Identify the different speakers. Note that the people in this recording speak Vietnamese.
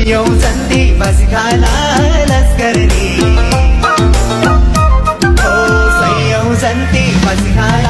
Speaker 1: सय्यौ सन्ति मस्खाला लस्करनी ओ सय्यौ सन्ति मस्खाला लस्करनी